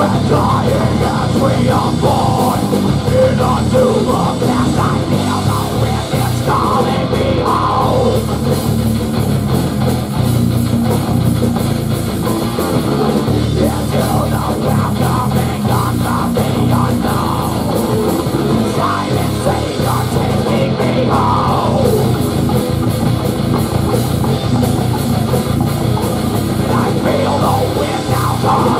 we're dying as we are born In the past I feel the wind is calling me home Into the world of of the unknown Silencing taking me home I feel the wind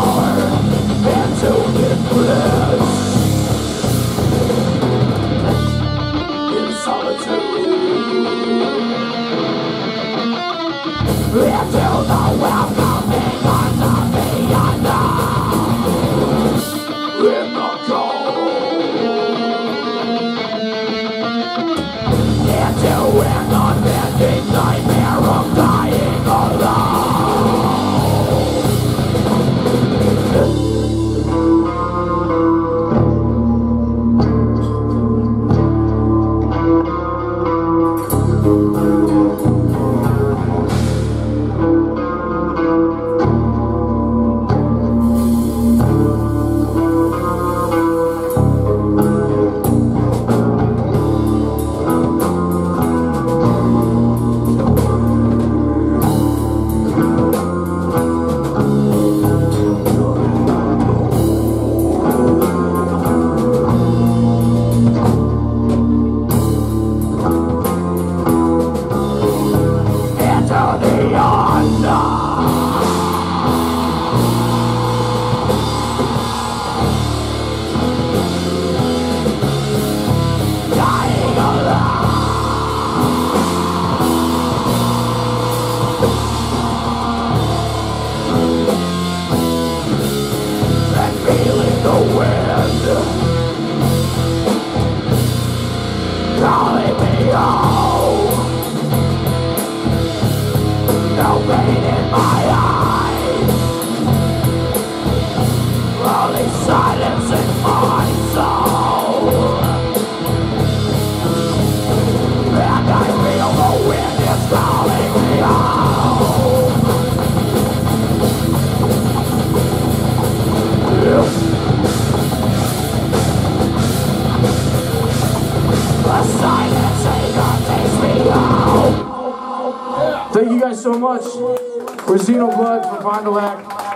Into the welcome open in my Thank you guys so much. We're Xenoblood from Fond.